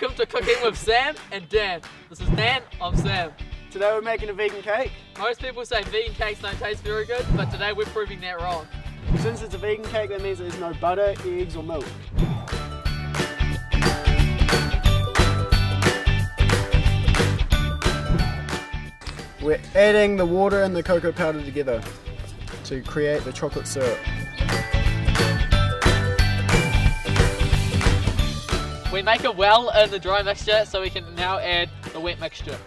Welcome to Cooking with Sam and Dan. This is Dan, I'm Sam. Today we're making a vegan cake. Most people say vegan cakes don't taste very good, but today we're proving that wrong. Since it's a vegan cake, that means there's no butter, eggs or milk. We're adding the water and the cocoa powder together to create the chocolate syrup. We make a well in the dry mixture so we can now add the wet mixture.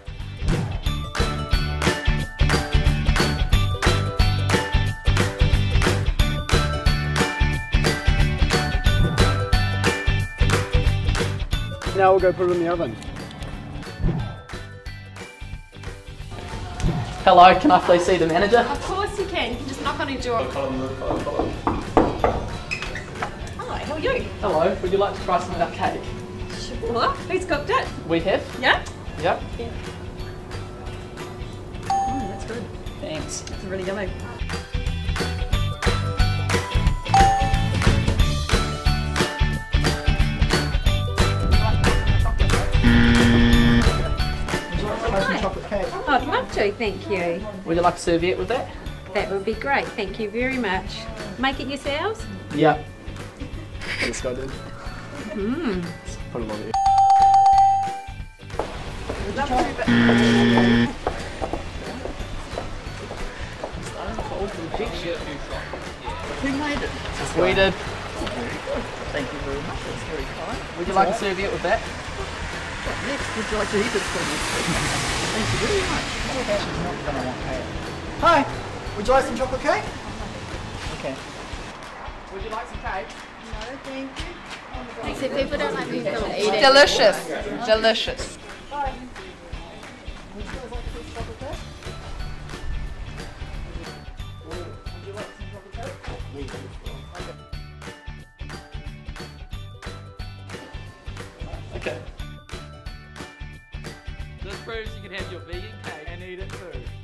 Now we'll go put it in the oven. Hello, can I please see the manager? Of course you can. You can just knock on his door. Hello, how are you? Hello, would you like to try some of our cake? Sure. Who's cooked it? We have? Yeah? Yep. Oh, that's good. Thanks. It's really yummy. Nice chocolate oh, cake. I'd love to, thank you. Would you like a serviette with that? That would be great, thank you very much. Make it yourselves? Yep. This guy did. Mmm. Put a lot of Who made it? We did. Thank you very much. That's very kind. Would you like a serviette with that? Next, would you like to eat it for me? Thank you very much. What? Hi, would you like some chocolate cake? Okay. Would you like some cake? Except people don't like people to eat it. Delicious. Delicious. Okay. This proves you can have your vegan cake and eat it too.